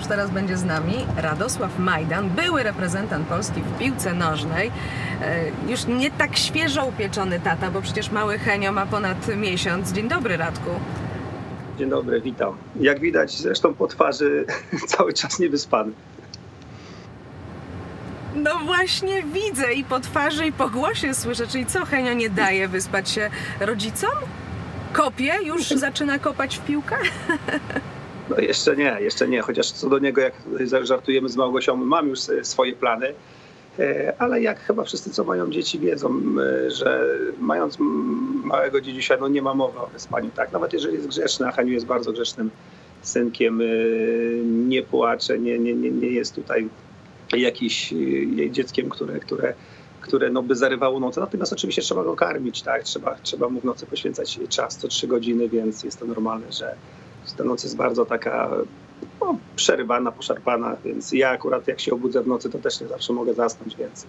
Już teraz będzie z nami Radosław Majdan, były reprezentant Polski w piłce nożnej. E, Już nie tak świeżo upieczony tata, bo przecież mały Henio ma ponad miesiąc. Dzień dobry, Radku. Dzień dobry, witam. Jak widać zresztą po twarzy cały czas niewyspany. No właśnie widzę i po twarzy, i po głosie słyszę. Czyli co, Henio nie daje wyspać się rodzicom? Kopie? Już zaczyna kopać w piłkę? No jeszcze nie, jeszcze nie, chociaż co do niego, jak żartujemy z Małgosią, mam już swoje plany, E, ale jak chyba wszyscy, co mają dzieci, wiedzą, e, że mając małego dziedziusia, no nie ma mowy o wyspaniu, tak? Nawet jeżeli jest grzeczny, a Haniu jest bardzo grzecznym synkiem, e, nie płacze, nie, nie, nie, nie jest tutaj jakiś dzieckiem, które, które, które no by zarywało noce. Natomiast oczywiście trzeba go karmić, tak? Trzeba, trzeba mu w nocy poświęcać czas, co trzy godziny, więc jest to normalne, że ta noc jest bardzo taka no, przerywana, poszarpana, więc ja akurat jak się obudzę w nocy, to też nie zawsze mogę zasnąć, więc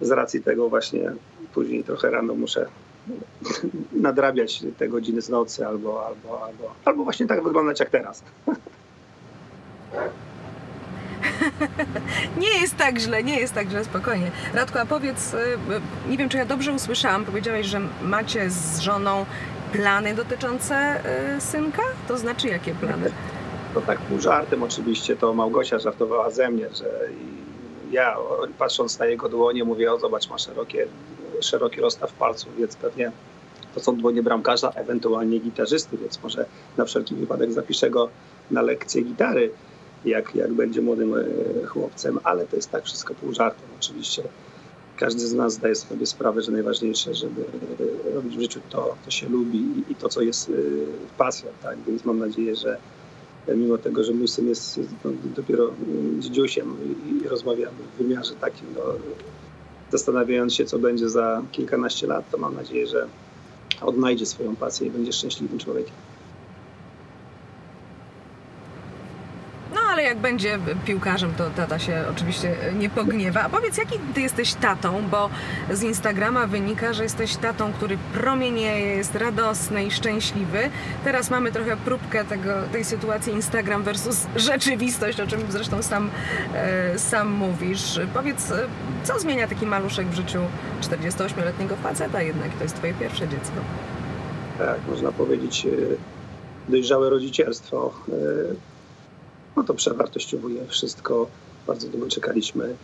z racji tego właśnie później trochę rano muszę nadrabiać te godziny z nocy albo, albo, albo, albo właśnie tak wyglądać jak teraz. Nie jest tak źle, nie jest tak źle, spokojnie. Radku, a powiedz, y, nie wiem, czy ja dobrze usłyszałam, powiedziałeś, że macie z żoną plany dotyczące y, synka? To znaczy jakie plany? To tak pół żartem oczywiście, to Małgosia żartowała ze mnie, że ja patrząc na jego dłonie mówię, o zobacz, ma szerokie, szeroki rozstaw palców, więc pewnie to są dłonie bramkarza, ewentualnie gitarzysty, więc może na wszelki wypadek zapiszę go na lekcję gitary, jak, jak będzie młodym chłopcem, ale to jest tak wszystko pół żartem oczywiście. Każdy z nas zdaje sobie sprawę, że najważniejsze, żeby robić w życiu to, co się lubi i to, co jest pasją, tak? Więc mam nadzieję, że mimo tego, że mój syn jest no, dopiero dzidziusiem i rozmawiamy w wymiarze takim, no, zastanawiając się, co będzie za kilkanaście lat, to mam nadzieję, że odnajdzie swoją pasję i będzie szczęśliwym człowiekiem. No ale jak będzie piłkarzem, to tata się oczywiście nie pogniewa. A powiedz, jaki ty jesteś tatą, bo z Instagrama wynika, że jesteś tatą, który promienieje, jest radosny i szczęśliwy. Teraz mamy trochę próbkę tego, tej sytuacji Instagram versus rzeczywistość, o czym zresztą sam, e, sam mówisz. Powiedz, co zmienia taki maluszek w życiu 48-letniego faceta jednak? To jest twoje pierwsze dziecko. Tak, można powiedzieć dojrzałe rodzicielstwo no to przewartościowuje wszystko. Bardzo długo czekaliśmy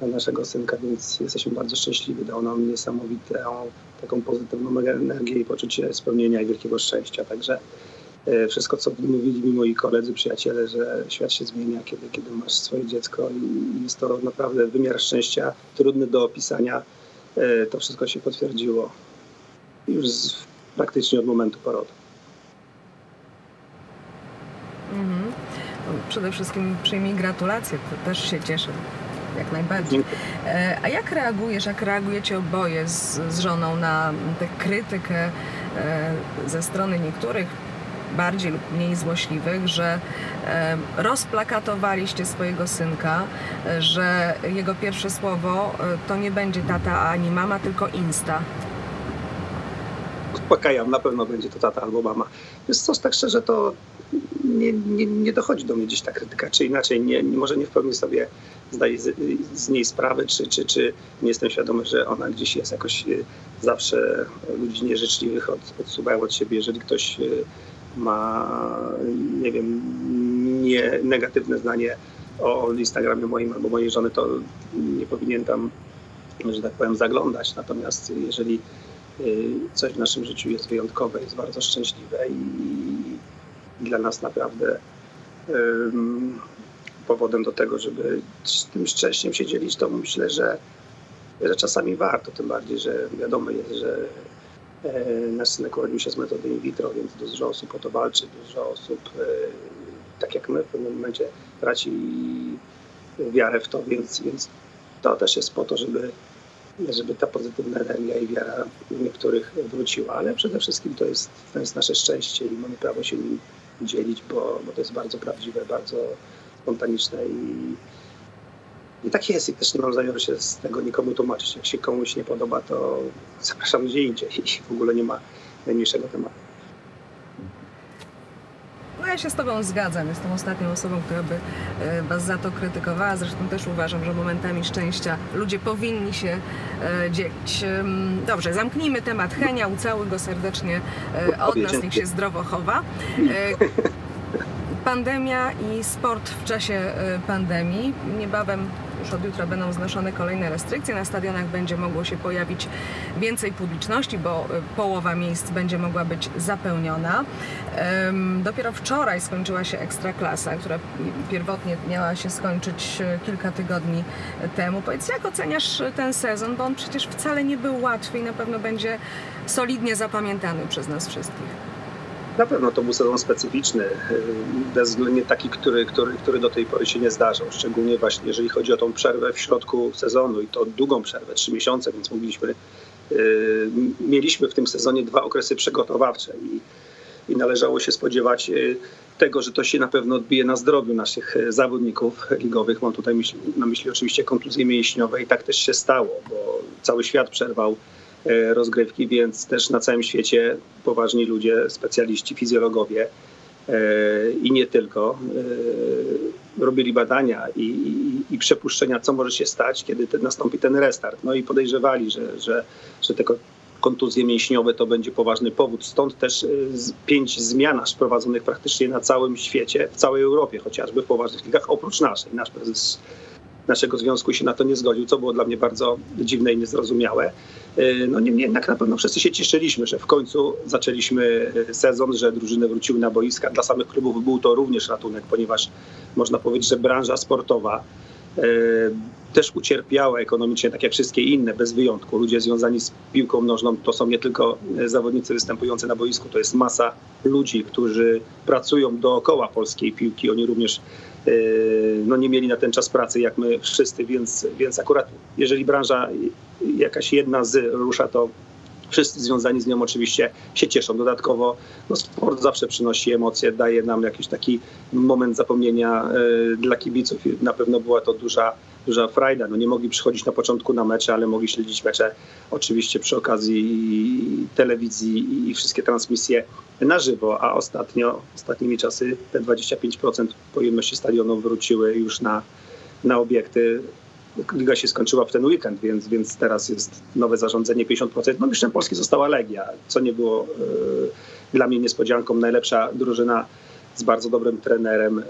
na naszego synka, więc jesteśmy bardzo szczęśliwi. Dał nam niesamowitą taką pozytywną energię i poczucie spełnienia i wielkiego szczęścia. Także wszystko, co mówili mi moi koledzy, przyjaciele, że świat się zmienia, kiedy, kiedy masz swoje dziecko i jest to naprawdę wymiar szczęścia, trudny do opisania. To wszystko się potwierdziło już z, praktycznie od momentu porodu. Przede wszystkim przyjmij gratulacje, to też się cieszę, jak najbardziej. A jak reagujesz, jak reagujecie oboje z, z żoną na tę krytykę ze strony niektórych, bardziej lub mniej złośliwych, że rozplakatowaliście swojego synka, że jego pierwsze słowo to nie będzie tata ani mama, tylko insta? Uspokajam, na pewno będzie to tata albo mama. Jest coś tak szczerze, to nie, nie, nie, dochodzi do mnie gdzieś ta krytyka, czy inaczej, nie, może nie w pełni sobie zdaję z, z, niej sprawy, czy, czy, czy nie jestem świadomy, że ona gdzieś jest jakoś zawsze ludzi nieżyczliwych od, odsuwają od siebie, jeżeli ktoś ma, nie wiem, nie, negatywne zdanie o Instagramie moim albo mojej żony, to nie powinien tam, że tak powiem, zaglądać. Natomiast jeżeli coś w naszym życiu jest wyjątkowe, jest bardzo szczęśliwe i dla nas naprawdę powodem do tego, żeby z tym szczęściem się dzielić, to myślę, że, że czasami warto, tym bardziej, że wiadomo jest, że e, nasz synek urodził się z metody in vitro, więc dużo osób o to walczy, dużo osób, e, tak jak my w pewnym momencie traci wiarę w to, więc, więc to też jest po to, żeby, żeby ta pozytywna energia i wiara niektórych wróciła, ale przede wszystkim to jest, to jest nasze szczęście i mamy prawo się nim dzielić, bo, bo to jest bardzo prawdziwe, bardzo spontaniczne i, i tak jest i też nie mam zamiaru się z tego nikomu tłumaczyć. Jak się komuś nie podoba, to zapraszam gdzie indziej i w ogóle nie ma najmniejszego tematu. Ja się z Tobą zgadzam. Jestem ostatnią osobą, która by e, Was za to krytykowała. Zresztą też uważam, że momentami szczęścia ludzie powinni się e, dzielić. Dobrze, zamknijmy temat Henia. Ucałuj go serdecznie e, od nas. Niech się zdrowo chowa. Pandemia i sport w czasie pandemii. Niebawem już od jutra będą znoszone kolejne restrykcje. Na stadionach będzie mogło się pojawić więcej publiczności, bo e, połowa miejsc będzie mogła być zapełniona. Dopiero wczoraj skończyła się ekstraklasa, która pierwotnie miała się skończyć e, kilka tygodni temu. Powiedz, jak oceniasz ten sezon? Bo on przecież wcale nie był łatwy i na pewno będzie solidnie zapamiętany przez nas wszystkich. Na pewno to był sezon specyficzny, y, bezwzględnie taki, który, który, który do tej pory się nie zdarzał. Szczególnie właśnie jeżeli chodzi o tą przerwę w środku sezonu i to długą przerwę, trzy miesiące, więc mogliśmy, y, mieliśmy w tym sezonie dwa okresy przygotowawcze i, i należało się spodziewać y, tego, że to się na pewno odbije na zdrowiu naszych zawodników ligowych. Mam tutaj myśli, na myśli oczywiście kontuzje mięśniowe i tak też się stało, bo cały świat przerwał rozgrywki, więc też na całym świecie poważni ludzie, specjaliści, fizjologowie e, i nie tylko e, robili badania i, i, i przepuszczenia, co może się stać, kiedy nastąpi ten restart. No i podejrzewali, że, że, że te ko- kontuzje mięśniowe to będzie poważny powód. Stąd też e, pięć zmian aż prowadzonych praktycznie na całym świecie, w całej Europie chociażby, w poważnych ligach, oprócz naszej. Nasz prezes naszego związku się na to nie zgodził, co było dla mnie bardzo dziwne i niezrozumiałe. E, No niemniej jednak na pewno wszyscy się cieszyliśmy, że w końcu zaczęliśmy e, sezon, że drużyny wróciły na boiska. Dla samych klubów był to również ratunek, ponieważ można powiedzieć, że branża sportowa też ucierpiała ekonomicznie, tak jak wszystkie inne, bez wyjątku. Ludzie związani z piłką nożną to są nie tylko e, zawodnicy występujący na boisku, to jest masa ludzi, którzy pracują dookoła polskiej piłki. Oni również e, no, nie mieli na ten czas pracy jak my wszyscy, więc, więc akurat jeżeli branża jakaś jedna z rusza, to wszyscy związani z nią oczywiście się cieszą. Dodatkowo no, sport zawsze przynosi emocje, daje nam jakiś taki moment zapomnienia e, dla kibiców. Na pewno była to duża, duża frajda. No, nie mogli przychodzić na początku na mecze, ale mogli śledzić mecze oczywiście przy okazji telewizji i wszystkie transmisje na żywo, a ostatnio, ostatnimi czasy te 25% pojemności stadionu wróciły już na, na obiekty. Liga się skończyła w ten weekend, więc, więc teraz jest nowe zarządzenie 50%. No mistrzem Polski została Legia, co nie było e, dla mnie niespodzianką. Najlepsza drużyna z bardzo dobrym trenerem, e,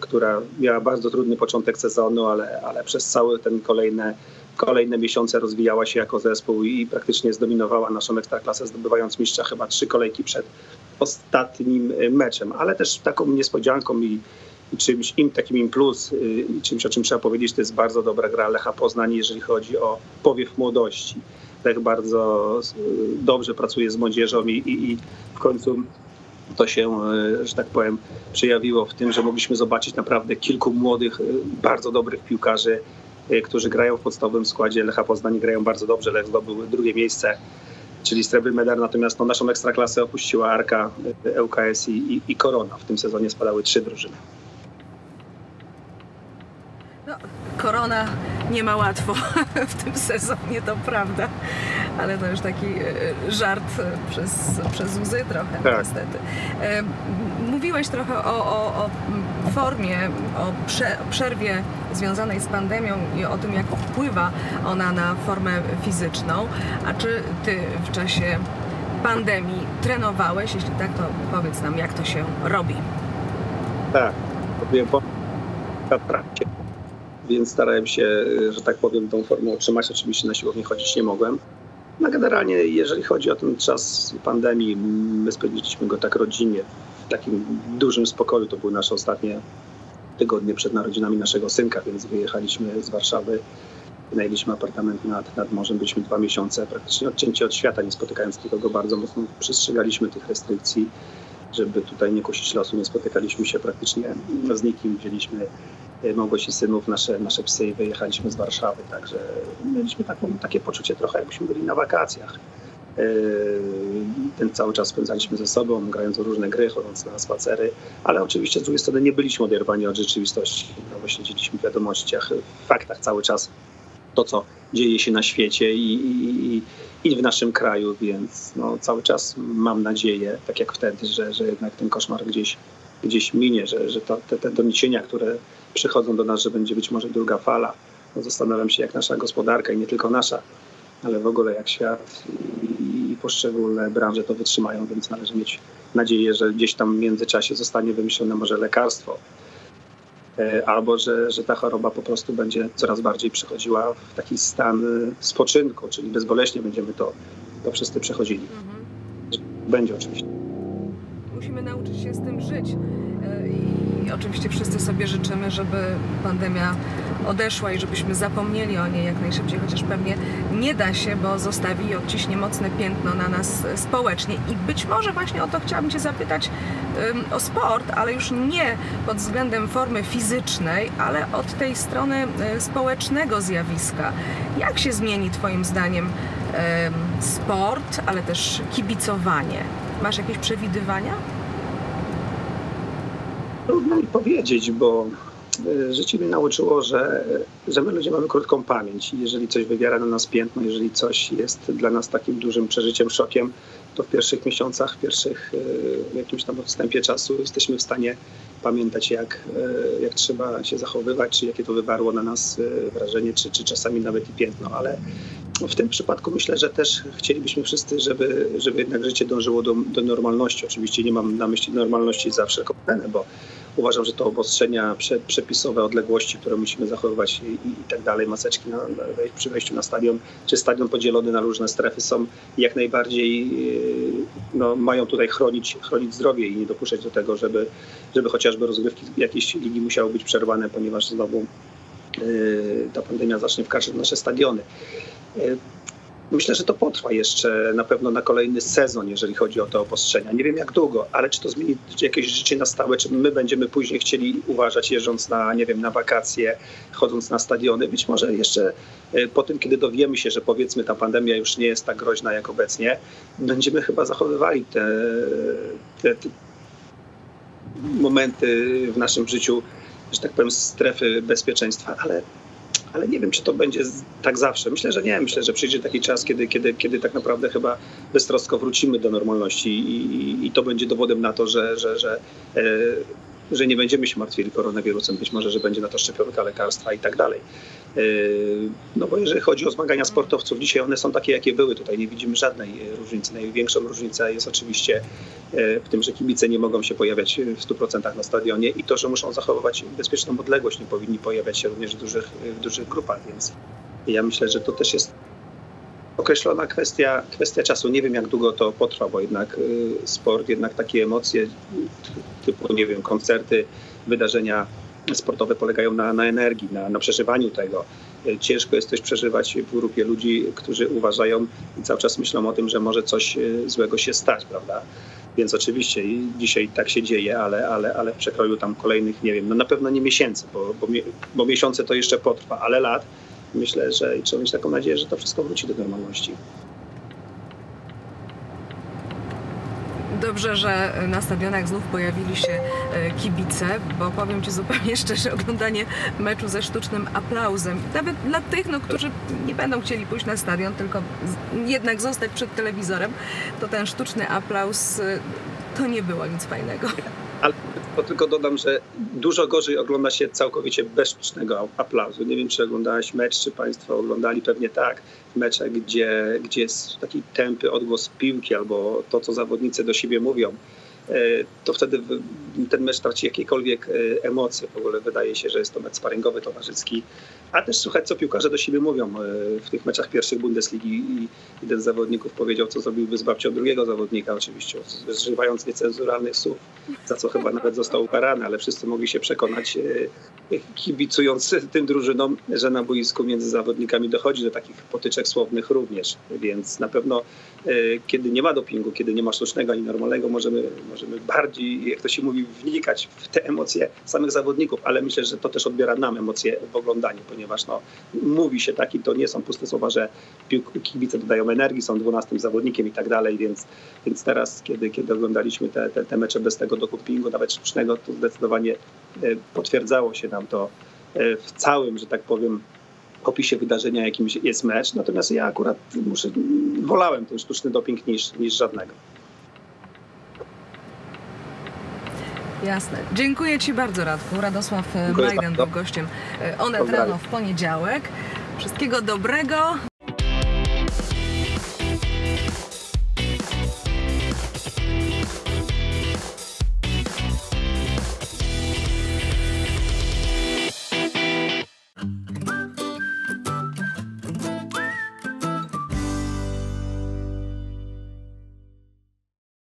która miała bardzo trudny początek sezonu, ale, ale przez cały ten kolejne, kolejne miesiące rozwijała się jako zespół i praktycznie zdominowała naszą ekstraklasę, zdobywając mistrza chyba trzy kolejki przed ostatnim e, meczem, ale też taką niespodzianką i, czymś im takim im plus y, czymś, o czym trzeba powiedzieć, to jest bardzo dobra gra Lecha Poznań, jeżeli chodzi o powiew młodości. Lech bardzo y, dobrze pracuje z młodzieżą i, i, i w końcu to się, y, że tak powiem, przejawiło w tym, że mogliśmy zobaczyć naprawdę kilku młodych, bardzo dobrych piłkarzy, którzy grają w podstawowym składzie Lecha Poznań grają bardzo dobrze. Lech zdobył drugie miejsce czyli srebrny medal, natomiast no, naszą ekstraklasę opuściła Arka, ŁKS i, i, i Korona. W tym sezonie spadały trzy drużyny. No, korona nie ma łatwo w tym sezonie, to prawda. Ale to już taki e, żart e, przez, przez łzy trochę, Tak. niestety. E, Mówiłeś trochę o, o, o formie, o prze, przerwie związanej z pandemią i o tym, jak wpływa ona na formę fizyczną. A czy ty w czasie pandemii trenowałeś? Jeśli tak, to powiedz nam, jak to się robi. Tak, robiłem po w trakcie, więc starałem się, y, że tak powiem, tą formę utrzymać. Oczywiście na siłownię chodzić nie mogłem. No generalnie, jeżeli chodzi o ten czas pandemii, my spędziliśmy go tak rodzinnie, w takim dużym spokoju. To były nasze ostatnie tygodnie przed narodzinami naszego synka, więc wyjechaliśmy z Warszawy. Wynajęliśmy apartament nad, nad morzem, byliśmy dwa miesiące praktycznie odcięci od świata, nie spotykając nikogo bardzo mocno. Przestrzegaliśmy tych restrykcji, żeby tutaj nie kusić losu. Nie spotykaliśmy się praktycznie z nikim. Wzięliśmy Małgosi synów, nasze, nasze psy i wyjechaliśmy z Warszawy, także mieliśmy taką, takie poczucie trochę jakbyśmy byli na wakacjach. Y, Ten cały czas spędzaliśmy ze sobą, grając w różne gry, chodząc na spacery, ale oczywiście z drugiej strony nie byliśmy oderwani od rzeczywistości, no śledziliśmy w wiadomościach, w faktach cały czas to, co dzieje się na świecie i, i, i w naszym kraju, więc no, cały czas mam nadzieję, tak jak wtedy, że, że jednak ten koszmar gdzieś, gdzieś minie, że, że to, te, te doniesienia, które przychodzą do nas, że będzie być może druga fala, no, zastanawiam się, jak nasza gospodarka i nie tylko nasza, ale w ogóle jak świat i, i poszczególne branże to wytrzymają, więc należy mieć nadzieję, że gdzieś tam w międzyczasie zostanie wymyślone może lekarstwo, e, albo że, że ta choroba po prostu będzie coraz bardziej przechodziła w taki stan spoczynku, czyli bezboleśnie będziemy to, to wszyscy przechodzili. Będzie oczywiście. Musimy nauczyć się z tym żyć. E, I oczywiście wszyscy sobie życzymy, żeby pandemia odeszła i żebyśmy zapomnieli o niej jak najszybciej, chociaż pewnie nie da się, bo zostawi i odciśnie mocne piętno na nas społecznie. I być może właśnie o to chciałabym Cię zapytać ym, o sport, ale już nie pod względem formy fizycznej, ale od tej strony y, społecznego zjawiska. Jak się zmieni Twoim zdaniem sport, ale też kibicowanie? Masz jakieś przewidywania? Trudno mi powiedzieć, bo y, życie mnie nauczyło, że, że my ludzie mamy krótką pamięć jeżeli coś wywiera na nas piętno, jeżeli coś jest dla nas takim dużym przeżyciem, szokiem, to w pierwszych miesiącach, w pierwszych y, jakimś tam odstępie czasu jesteśmy w stanie pamiętać, jak, y, jak trzeba się zachowywać, czy jakie to wywarło na nas y, wrażenie, czy, czy czasami nawet i piętno, ale w tym przypadku myślę, że też chcielibyśmy wszyscy, żeby, żeby jednak życie dążyło do, do normalności. Oczywiście nie mam na myśli normalności za wszelką bo uważam, że to obostrzenia prze, przepisowe, odległości, które musimy zachowywać i, i tak dalej, maseczki na, na, przy wejściu na stadion, czy stadion podzielony na różne strefy są jak najbardziej, yy, no, mają tutaj chronić, chronić zdrowie i nie dopuszczać do tego, żeby, żeby chociażby rozgrywki jakiejś ligi musiały być przerwane, ponieważ znowu yy, ta pandemia zacznie wkraczać nasze stadiony. Myślę, że to potrwa jeszcze na pewno na kolejny sezon, jeżeli chodzi o te obostrzenia. Nie wiem jak długo, ale czy to zmieni jakieś życie na stałe, czy my będziemy później chcieli uważać, jeżdżąc na, nie wiem, na wakacje, chodząc na stadiony. Być może jeszcze e, po tym, kiedy dowiemy się, że powiedzmy ta pandemia już nie jest tak groźna jak obecnie, będziemy chyba zachowywali te, te, te momenty w naszym życiu, że tak powiem, strefy bezpieczeństwa, ale ale nie wiem, czy to będzie tak zawsze. Myślę, że nie. Myślę, że przyjdzie taki czas, kiedy, kiedy, kiedy tak naprawdę chyba beztrosko wrócimy do normalności i, i, i to będzie dowodem na to, że, że, że, e, że nie będziemy się martwili koronawirusem. Być może, że będzie na to szczepionka, lekarstwa i tak dalej. E, no bo jeżeli chodzi o zmagania sportowców, dzisiaj one są takie, jakie były. Tutaj nie widzimy żadnej różnicy. Największą różnicą jest oczywiście e, w tym, że kibice nie mogą się pojawiać w 100% na stadionie i to, że muszą zachowywać bezpieczną odległość. Nie powinni pojawiać się również w dużych, w dużych grupach, więc ja myślę, że to też jest określona kwestia, kwestia czasu. Nie wiem, jak długo to potrwa, bo jednak y, sport, jednak takie emocje typu, nie wiem, koncerty, wydarzenia sportowe polegają na, na energii, na, na przeżywaniu tego. Y, Ciężko jest coś przeżywać w grupie ludzi, którzy uważają i cały czas myślą o tym, że może coś y, złego się stać, prawda? Więc oczywiście dzisiaj tak się dzieje, ale, ale, ale w przekroju tam kolejnych, nie wiem, no na pewno nie miesięcy, bo, bo, bo miesiące to jeszcze potrwa, ale lat myślę, że i trzeba mieć taką nadzieję, że to wszystko wróci do normalności. Dobrze, że na stadionach znów pojawili się e, kibice, bo powiem Ci zupełnie szczerze, oglądanie meczu ze sztucznym aplauzem, nawet dla tych, no, którzy nie będą chcieli pójść na stadion, tylko jednak zostać przed telewizorem, to ten sztuczny aplauz e, to nie było nic fajnego. To tylko dodam, że dużo gorzej ogląda się całkowicie bez sztucznego aplauzu. Nie wiem, czy oglądałeś mecz, czy Państwo oglądali, pewnie tak, mecze, gdzie, gdzie jest taki tępy odgłos piłki albo to, co zawodnicy do siebie mówią. e, To wtedy ten mecz traci jakiekolwiek e, emocje. W ogóle wydaje się, że jest to mecz sparingowy, towarzyski. A też słuchać, co piłkarze do siebie mówią. E, W tych meczach pierwszych Bundesligi jeden z zawodników powiedział, co zrobiłby z babcią drugiego zawodnika, oczywiście, zużywając niecenzuralnych słów za co chyba nawet został ukarany, ale wszyscy mogli się przekonać, e, kibicując tym drużynom, że na boisku między zawodnikami dochodzi do takich potyczek słownych również. Więc na pewno, e, kiedy nie ma dopingu, kiedy nie ma sztucznego ani normalnego, możemy, możemy bardziej, jak to się mówi, wnikać w te emocje samych zawodników, ale myślę, że to też odbiera nam emocje w oglądaniu, ponieważ no, mówi się tak i to nie są puste słowa, że kibice dodają energii, są 12 zawodnikiem i tak dalej, więc, więc teraz, kiedy, kiedy oglądaliśmy te, te, te mecze bez tego dopingu, nawet sztucznego, to zdecydowanie e, potwierdzało się nam to e, w całym, że tak powiem, opisie wydarzenia, jakim jest mecz. Natomiast ja akurat muszę, wolałem ten sztuczny doping niż, niż żadnego. Jasne. Dziękuję Ci bardzo, Radku. Radosław e, Dziękuję Majdan bardzo. był gościem e, Onet Pozdrawiam. Rano w poniedziałek. Wszystkiego dobrego.